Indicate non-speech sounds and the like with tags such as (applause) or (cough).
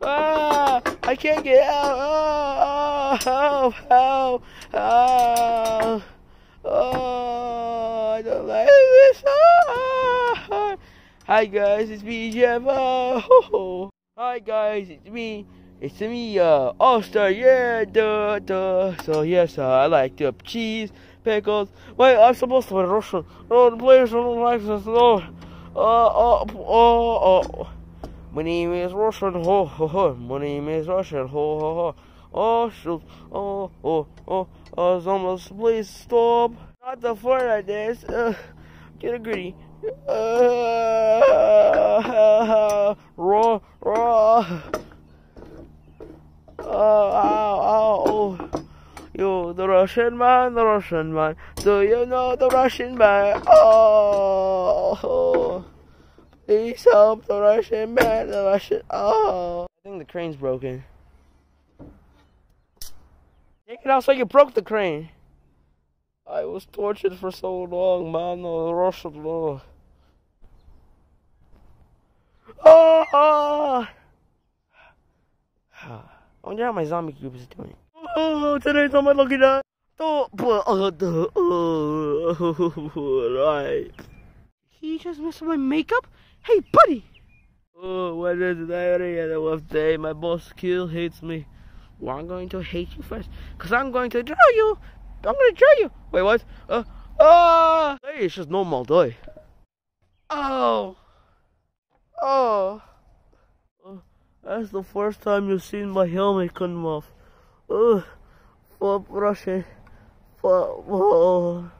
Ah, I can't get out. Oh, help, help. Ah, oh, I don't like this. Ah. Hi guys, it's me, Jeff. Oh. (laughs) Hi guys, it's me. It's me, uh, All Star. Yeah, duh, duh. So yes, uh, I like the cheese, pickles. Wait, I'm supposed to be Russian. Oh, the players don't like this. Oh, oh, oh, oh, oh. My name is Russian, ho ho ho. My name is Russian, ho ho ho. Oh shoot, oh oh oh. Oh, almost please stop. Not the fun like this. Uh, get a gritty. Uh, (laughs) raw, raw. Oh, ow, ow, oh. You, the Russian man, the Russian man. Do you know the Russian man? Oh. Please help the Russian man, the Russian. Oh. I think the crane's broken. Take it out so you broke the crane. I was tortured for so long, man. The Russian law. Oh! I wonder how my zombie cube is doing. Oh, today's on my lucky day. Oh, uh, uh, (laughs) right. He just messed my makeup? Hey, buddy! Oh, what is it? I already had a rough day. My boss kill hates me. Well, I'm going to hate you first. Because I'm going to draw you. I'm going to draw you. Wait, what? Uh, ah! Hey, it's just normal day. Oh. Oh. oh. That's the first time you've seen my helmet come off. Ugh. Fuck Russian. Fuck. Oh.